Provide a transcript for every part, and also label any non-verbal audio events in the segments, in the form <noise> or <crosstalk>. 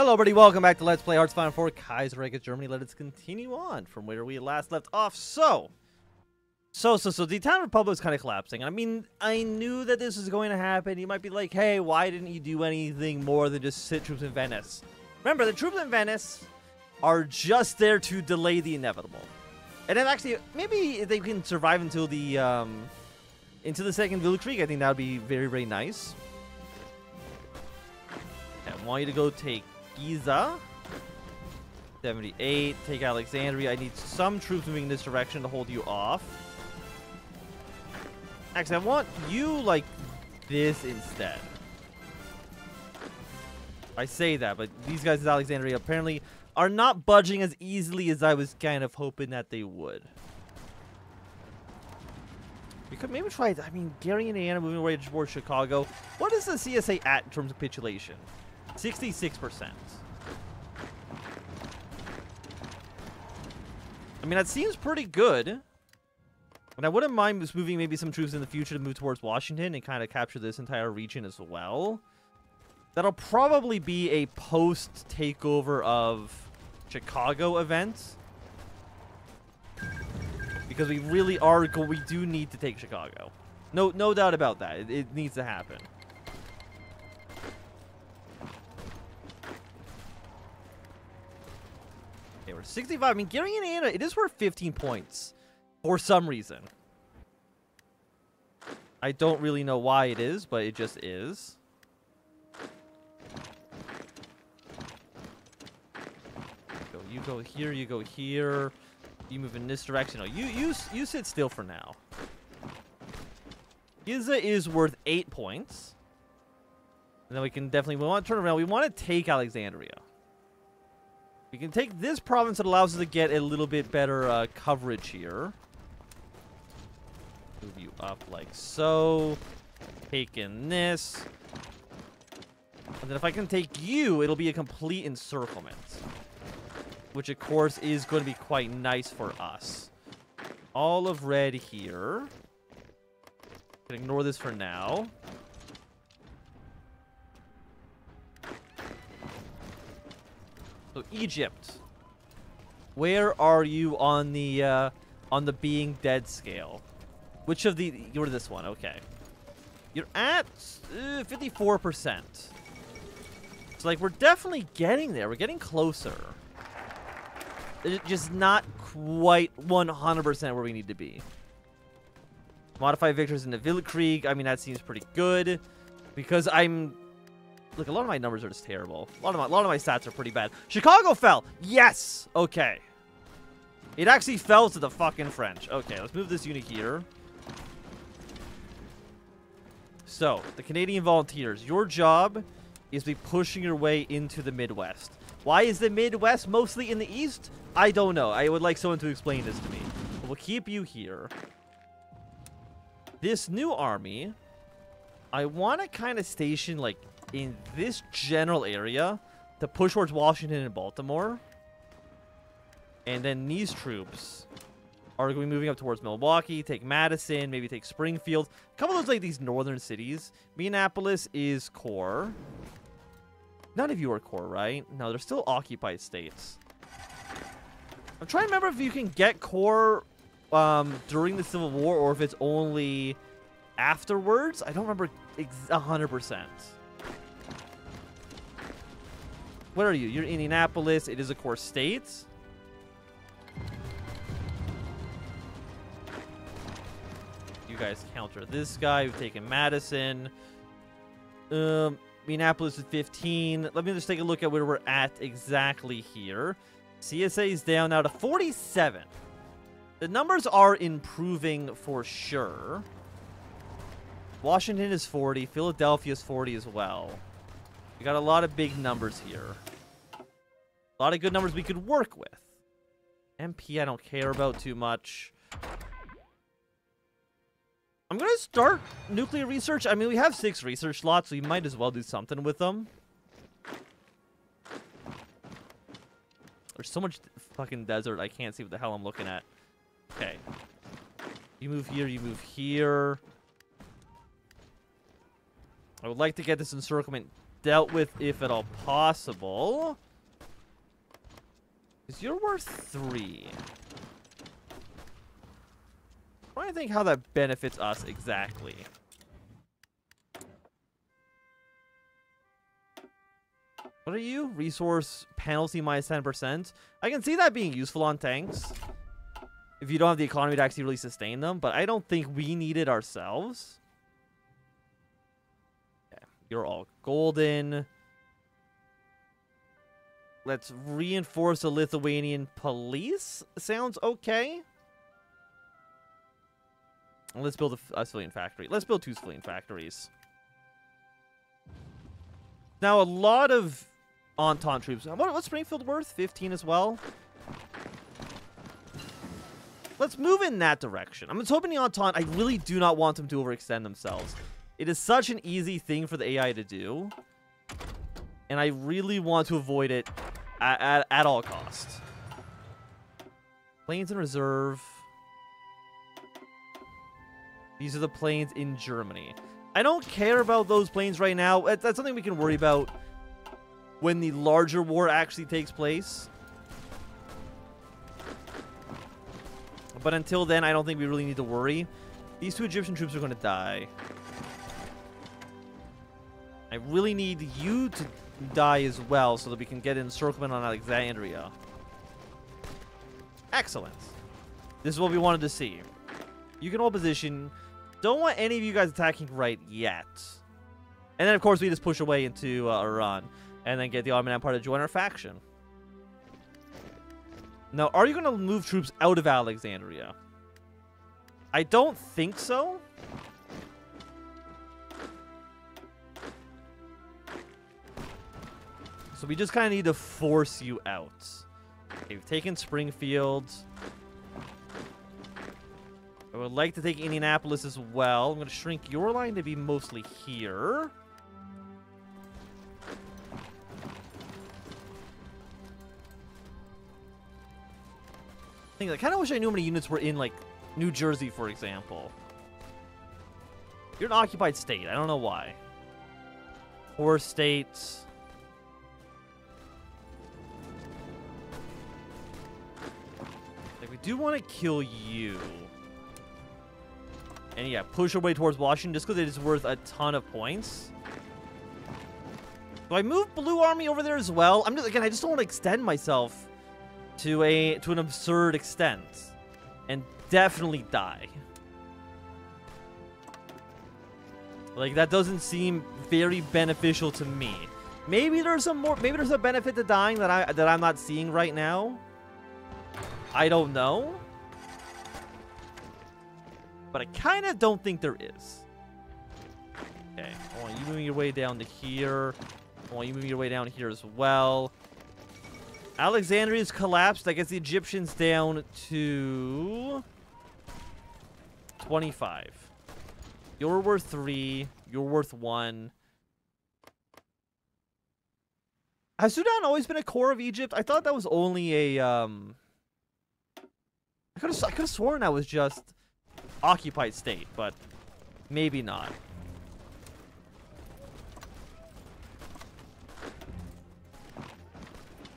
Hello, everybody. Welcome back to Let's Play Hearts of Iron Four Kaiserreich Germany. Let us continue on from where we last left off. So, so, so, so the Italian Republic is kind of collapsing. I mean, I knew that this was going to happen. You might be like, hey, why didn't you do anything more than just sit troops in Venice? Remember, the troops in Venice are just there to delay the inevitable. And then actually, maybe if they can survive until the, um, into the second Weltkrieg, I think that would be very, very nice. I want you to go take Giza. 78. Take Alexandria. I need some troops moving in this direction to hold you off. Actually, I want you like this instead. I say that, but these guys in Alexandria apparently are not budging as easily as I was kind of hoping that they would. We could maybe try, I mean, Gary, Indiana moving away towards Chicago. What is the CSA at in terms of capitulation? 66%. I mean, that seems pretty good. And I wouldn't mind moving maybe some troops in the future to move towards Washington and kind of capture this entire region as well. That'll probably be a post-takeover of Chicago event. Because we really are, we do need to take Chicago. No, no doubt about that. It, it needs to happen. Okay, 65. I mean, Gary, Indiana, it is worth 15 points for some reason. I don't really know why it is, but it just is. Go, you go here, you go here. You move in this direction. No, you you you sit still for now. Giza is worth eight points. And then we can definitely we want to turn around. We want to take Alexandria. We can take this province that allows us to get a little bit better uh, coverage here. Move you up like so. Taking this. And then if I can take you, it'll be a complete encirclement. Which, of course, is going to be quite nice for us. All of red here. Can ignore this for now. Egypt, where are you on the uh, on the being dead scale? Which of the you're this one? Okay, you're at uh, 54%. So like we're definitely getting there. We're getting closer. It's just not quite 100% where we need to be. Modify victors in the Weltkrieg. I mean that seems pretty good because I'm Look, a lot of my numbers are just terrible. A lot of my, lot of my stats are pretty bad. Chicago fell. Yes. Okay. It actually fell to the fucking French. Okay, let's move this unit here. So, the Canadian Volunteers, your job is to be pushing your way into the Midwest. Why is the Midwest mostly in the East? I don't know. I would like someone to explain this to me. But we'll keep you here. This new army, I want to kind of station, like, in this general area to push towards Washington and Baltimore. And then these troops are going to be moving up towards Milwaukee, take Madison, maybe take Springfield. A couple of those, like, these northern cities. Minneapolis is core. None of you are core, right? No, they're still occupied states. I'm trying to remember if you can get core um, during the Civil War or if it's only afterwards. I don't remember 100%. Where are you? You're Indianapolis. It is, of course, states. You guys counter this guy. We've taken Madison. Um, Minneapolis is 15. Let me just take a look at where we're at exactly here. CSA is down now to 47. The numbers are improving for sure. Washington is 40. Philadelphia is 40 as well. We got a lot of big numbers here. A lot of good numbers we could work with. MP I don't care about too much. I'm going to start nuclear research. I mean, we have six research slots, so we might as well do something with them. There's so much fucking desert, I can't see what the hell I'm looking at. Okay. You move here, you move here. I would like to get this encirclement dealt with if at all possible. Because you're worth three. I'm trying to think how that benefits us exactly. What are you? Resource penalty minus 10%. I can see that being useful on tanks. If you don't have the economy to actually really sustain them. But I don't think we need it ourselves. Okay, you're all golden. Let's reinforce the Lithuanian police. Sounds okay. Let's build a, a civilian factory. Let's build two civilian factories. Now, a lot of Entente troops. What, what's Springfield worth? 15 as well? Let's move in that direction. I'm just hoping the Entente, I really do not want them to overextend themselves. It is such an easy thing for the AI to do. And I really want to avoid it at, at, at all costs. Planes in reserve. These are the planes in Germany. I don't care about those planes right now. That's something we can worry about when the larger war actually takes place. But until then, I don't think we really need to worry. These two Egyptian troops are going to die. I really need you to die as well so that we can get encirclement on Alexandria. Excellent. This is what we wanted to see. You can hold position. Don't want any of you guys attacking right yet. And then, of course, we just push away into uh, Iran and then get the Ottoman Empire to join our faction. Now, are you going to move troops out of Alexandria? I don't think so. So we just kind of need to force you out. Okay, we've taken Springfield. I would like to take Indianapolis as well. I'm going to shrink your line to be mostly here. I kind of wish I knew how many units were in, like, New Jersey, for example. You're an occupied state. I don't know why. Four states. Do want to kill you. And yeah, push our way towards Washington just because it is worth a ton of points. Do I move Blue Army over there as well? I'm just, again, I just don't want to extend myself to a to an absurd extent and definitely die. Like that doesn't seem very beneficial to me. Maybe there's some more maybe there's a benefit to dying that I that I'm not seeing right now. I don't know. But I kind of don't think there is. Okay, I want you moving your way down to here. I want you moving your way down here as well. Alexandria's collapsed. I guess the Egyptians down to 25. You're worth three. You're worth one. Has Sudan always been a core of Egypt? I thought that was only a, um... I could have sworn that was just occupied state, but maybe not.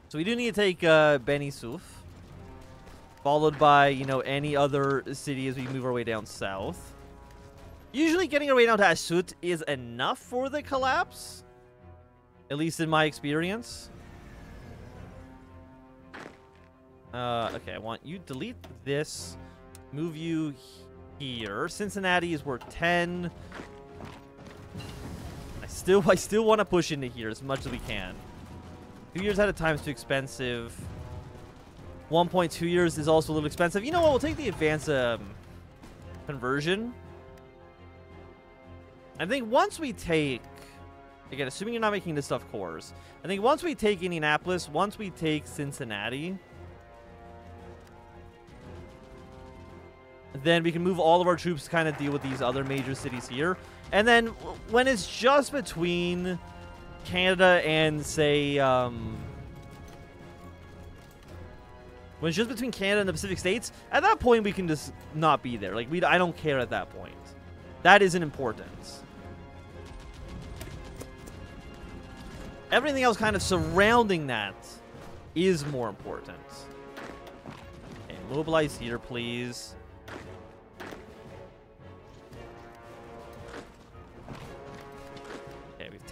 So we do need to take uh, Beni Suef. Followed by, you know, any other city as we move our way down south. Usually getting our way down to Asyut is enough for the collapse. At least in my experience. Uh, okay, I want you delete this. Move you here. Cincinnati is worth 10. I still <laughs> I still want to push into here as much as we can. Two years at a time is too expensive. 1.2 years is also a little expensive. You know what? We'll take the advanced um, conversion. I think once we take... Again, assuming you're not making this stuff cores. I think once we take Indianapolis, once we take Cincinnati... Then we can move all of our troops to kind of deal with these other major cities here. And then when it's just between Canada and say um, when it's just between Canada and the Pacific States, at that point we can just not be there. Like we, I don't care at that point. That isn't important. Everything else kind of surrounding that is more important. Okay, mobilize here, please.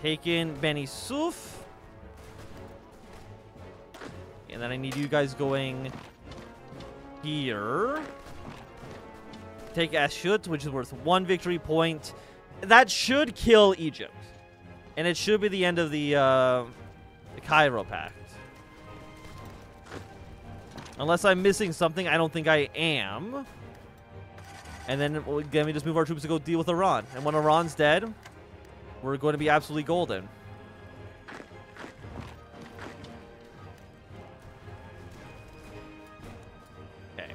Taken Beni Suef. And then I need you guys going here. Take Asyut, which is worth one victory point. That should kill Egypt. And it should be the end of the, uh, the Cairo Pact. Unless I'm missing something, I don't think I am. And then, then we just move our troops to go deal with Iran. And when Iran's dead, we're going to be absolutely golden. Okay.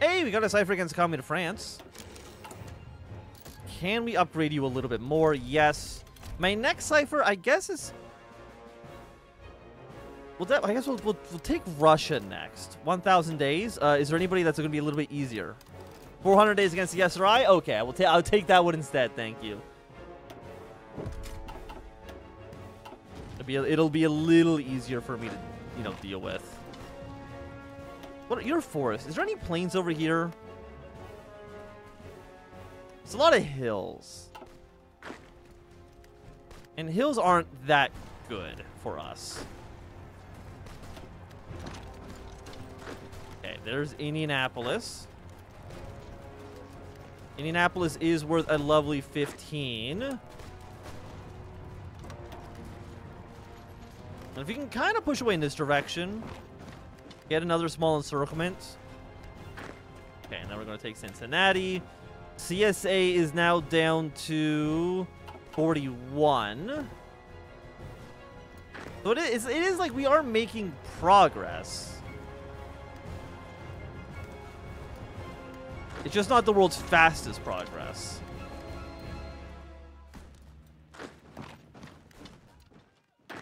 Hey, we got a cipher against Commune of France. Can we upgrade you a little bit more? Yes. My next cipher, I guess, is... Well, I guess we'll, we'll, we'll, take Russia next. 1,000 days. Uh, is there anybody that's going to be a little bit easier? 400 days against the SRI? Okay, I will I'll take that one instead. Thank you. It'll be a, it'll be a little easier for me to, you know, deal with. What? Your forest. Is there any plains over here? It's a lot of hills. And hills aren't that good for us. Okay, there's Indianapolis. Indianapolis is worth a lovely 15. And if you can kind of push away in this direction, get another small encirclement. Okay, now we're going to take Cincinnati. CSA is now down to 41. So it is, it is like we are making progress. It's just not the world's fastest progress.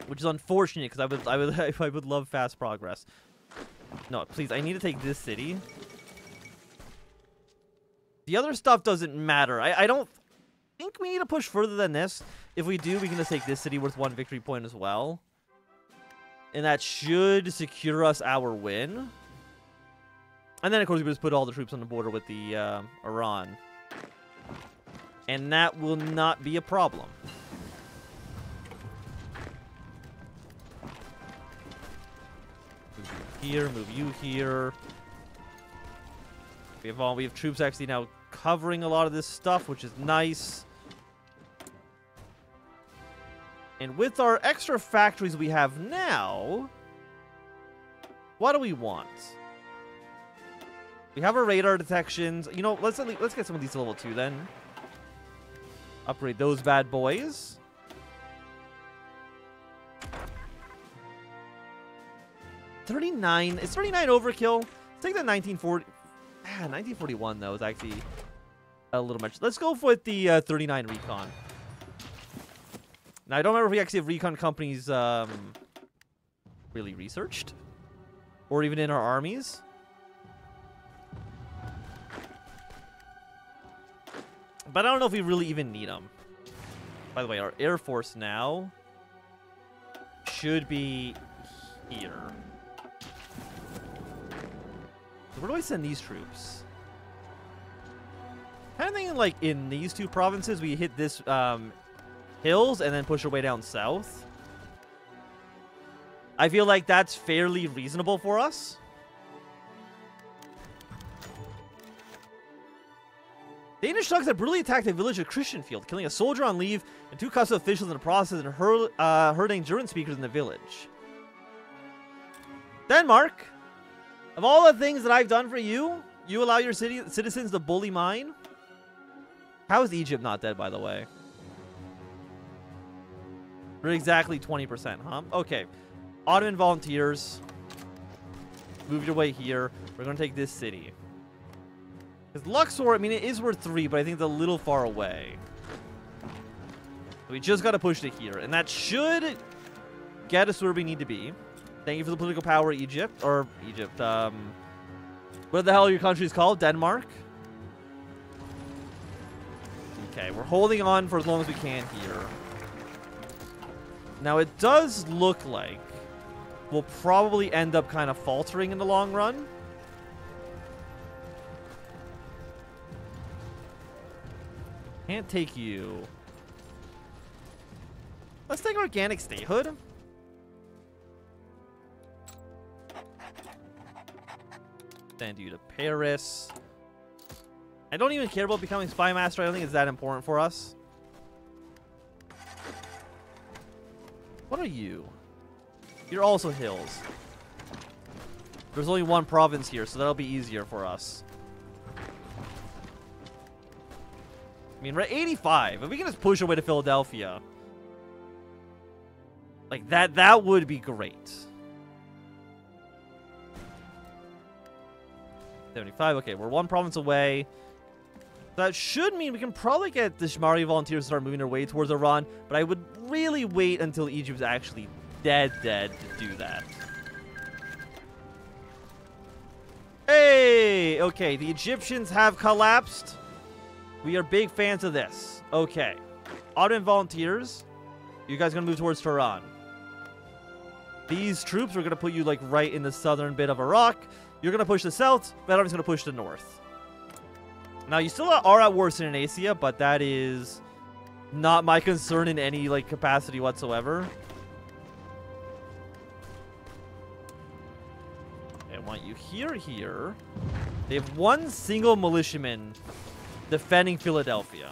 Which is unfortunate because I would I would <laughs> I would love fast progress. No, please, I need to take this city. The other stuff doesn't matter. I, I don't think we need to push further than this. If we do, we can just take this city worth one victory point as well. And that should secure us our win. And then, of course, we just put all the troops on the border with the uh, Iran. And that will not be a problem. Here, move you here. We have all we have troops actually now covering a lot of this stuff, which is nice. And with our extra factories we have now, what do we want? We have our radar detections. You know, let's let's get some of these to level two then. Upgrade those bad boys. Thirty-nine. Is thirty-nine overkill? Let's take nineteen forty. Ah, 1941 though is actually a little much. Let's go with the uh, 39 recon. Now I don't remember if we actually have recon companies um, really researched, or even in our armies. But I don't know if we really even need them. By the way, our Air Force now should be here. Where do I send these troops? Kind of thinking like in these two provinces, we hit this um, hills and then push our way down south. I feel like that's fairly reasonable for us. Danish thugs have brutally attacked a village of Christiansfeld, killing a soldier on leave and two custom officials in the process and hur uh, hurting German speakers in the village. Denmark, of all the things that I've done for you, you allow your city citizens to bully mine? How is Egypt not dead, by the way? We're exactly 20%, huh? Okay. Ottoman volunteers. Move your way here. We're going to take this city. Because Luxor, I mean, it is worth three, but I think it's a little far away. We just got to push it here. And that should get us where we need to be. Thank you for the political power, Egypt. Or Egypt. Um, what the hell are your countries called? Denmark? Okay, we're holding on for as long as we can here. Now, it does look like we'll probably end up kind of faltering in the long run. Can't take you. Let's take organic statehood. Send you to Paris. I don't even care about becoming Spy Master. I don't think it's that important for us. What are you? You're also hills. There's only one province here, so that'll be easier for us. I mean, we're at 85. If we can just push our way to Philadelphia. Like, that, that would be great. 75. Okay, we're one province away. That should mean we can probably get the Shmari volunteers to start moving their way towards Iran, but I would really wait until Egypt's actually dead dead to do that. Hey! Okay, the Egyptians have collapsed. We are big fans of this. Okay. Ottoman volunteers, you guys gonna move towards Tehran. These troops are gonna put you like right in the southern bit of Iraq. You're gonna push the south, Veteran's gonna push the north. Now you still are at war in Asia, but that is not my concern in any like capacity whatsoever. I want you here, here. They have one single militiaman defending Philadelphia.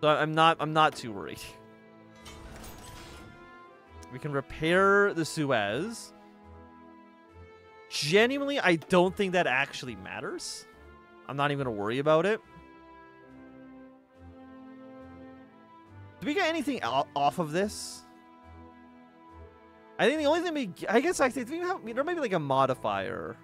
So I'm not I'm not too worried. We can repair the Suez. Genuinely, I don't think that actually matters. I'm not even going to worry about it. Do we get anything off of this? I think the only thing we... I guess I think we have, there might be like a modifier.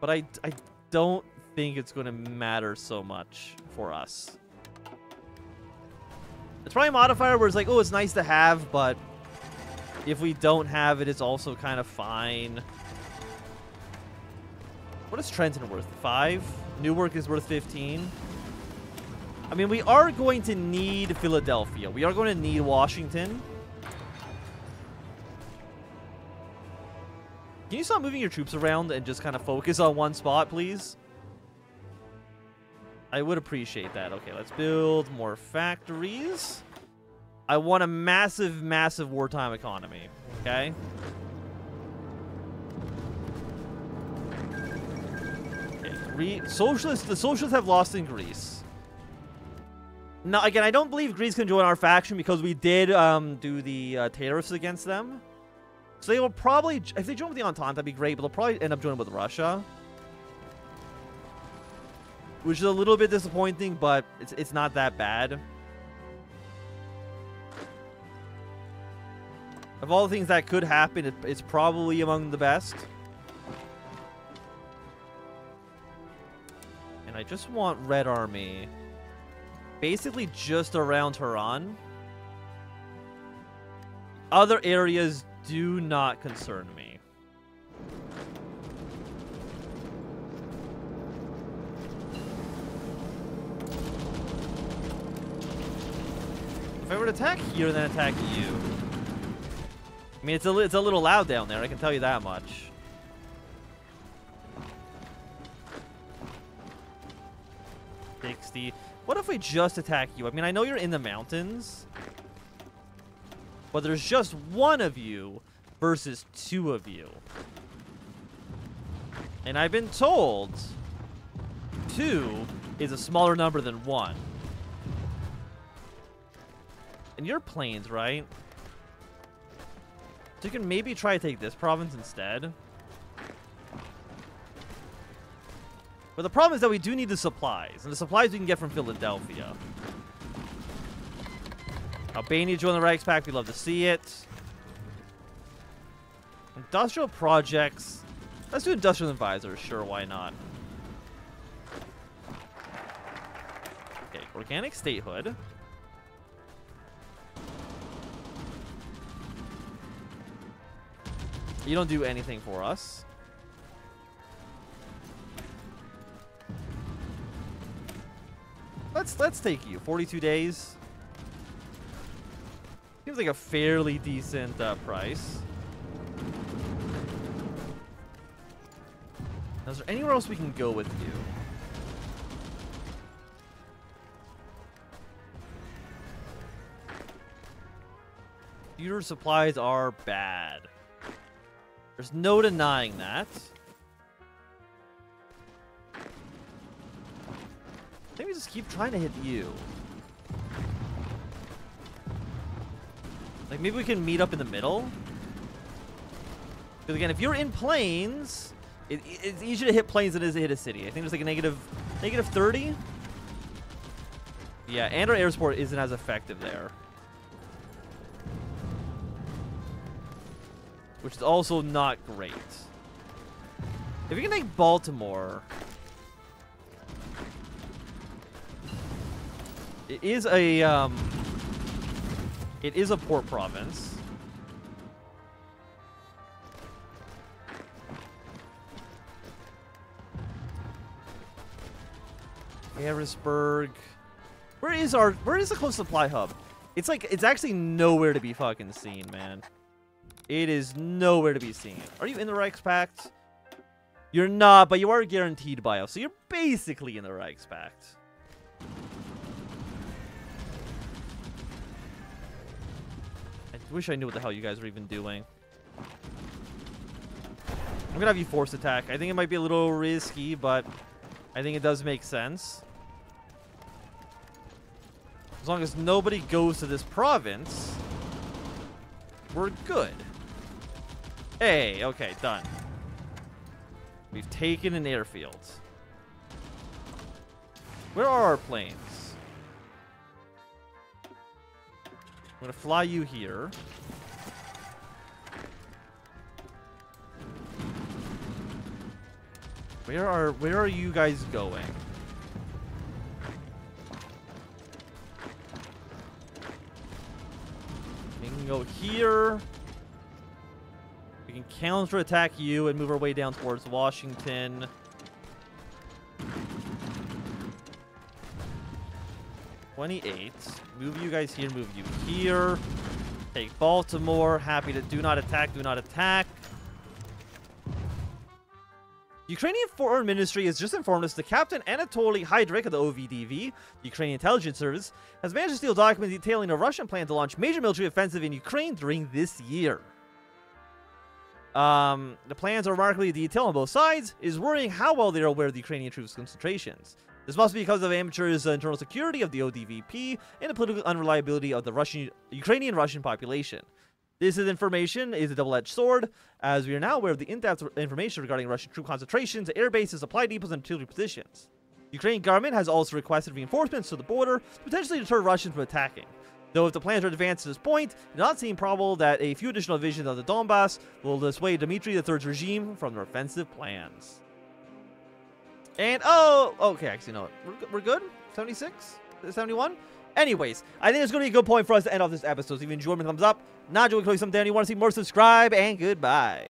But I, I don't think it's going to matter so much for us. It's probably a modifier where it's like, oh, it's nice to have, but if we don't have it, it's also kind of fine. What is Trenton worth? Five? Newark is worth 15. I mean, we are going to need Philadelphia. We are going to need Washington. Can you stop moving your troops around and just kind of focus on one spot, please? I would appreciate that. Okay, let's build more factories. I want a massive, massive wartime economy. Okay? Socialists, the socialists have lost in Greece. Now, again, I don't believe Greece can join our faction because we did um, do the uh, tariffs against them. So they will probably, if they join with the Entente, that'd be great, but they'll probably end up joining with Russia. Which is a little bit disappointing, but it's, it's not that bad. Of all the things that could happen, it's probably among the best. And I just want Red Army basically just around Tehran. Other areas do not concern me. If I were to attack here, then attack you. I mean, it's a, it's a little loud down there, I can tell you that much. Sixty. What if we just attack you? I mean, I know you're in the mountains. But there's just one of you versus two of you. And I've been told two is a smaller number than one. And you're plains, right? So you can maybe try to take this province instead. But the problem is that we do need the supplies. And the supplies we can get from Philadelphia. Albania joined the Reichspakt. We love to see it. Industrial projects. Let's do industrial advisors. Sure, why not? Okay, organic statehood. You don't do anything for us. Let's let's take you. 42 days. Seems like a fairly decent uh, price. Now, is there anywhere else we can go with you? Computer supplies are bad. There's no denying that. Maybe just keep trying to hit you. Like, maybe we can meet up in the middle? Because again, if you're in planes, it, it's easier to hit planes than it is to hit a city. I think there's like a negative, negative 30? Yeah, and our air support isn't as effective there. Which is also not great. If we can take Baltimore... It is a, um... It is a port province. Harrisburg. Where is our where is the close supply hub? It's like it's actually nowhere to be fucking seen, man. It is nowhere to be seen. Are you in the Reichspakt? You're not, but you are guaranteed bio, so you're basically in the Reichspakt. I wish I knew what the hell you guys were even doing. I'm gonna have you force attack. I think it might be a little risky, but I think it does make sense. As long as nobody goes to this province, we're good. Hey, okay, done. We've taken an airfield. Where are our planes? I'm gonna fly you here. Where are where are you guys going? We can go here. We can counter attack you and move our way down towards Washington. Twenty-eight. Move you guys here. Move you here. Take Baltimore. Happy to do not attack. Do not attack. Ukrainian Foreign Ministry has just informed us that Captain Anatoly Hydrik of the OVDV, the Ukrainian Intelligence Service, has managed to steal documents detailing a Russian plan to launch major military offensive in Ukraine during this year. Um, the plans are remarkably detailed on both sides. It is worrying how well they are aware of the Ukrainian troops' concentrations. This must be because of amateurs' uh, internal security of the ODVP and the political unreliability of the Russian, Ukrainian-Russian population. This is information is a double-edged sword, as we are now aware of the in-depth information regarding Russian troop concentrations, air bases, supply depots, and artillery positions. The Ukrainian government has also requested reinforcements to the border to potentially deter Russians from attacking. Though if the plans are advanced to this point, it does not seem probable that a few additional divisions of the Donbass will dissuade Dmitry III's regime from their offensive plans. And, oh, okay, actually, no, we're, we're good? 76? 71? Anyways, I think it's going to be a good point for us to end off this episode. So if you enjoyed, thumbs up. Not enjoying, click something. You want to see more, subscribe, and goodbye.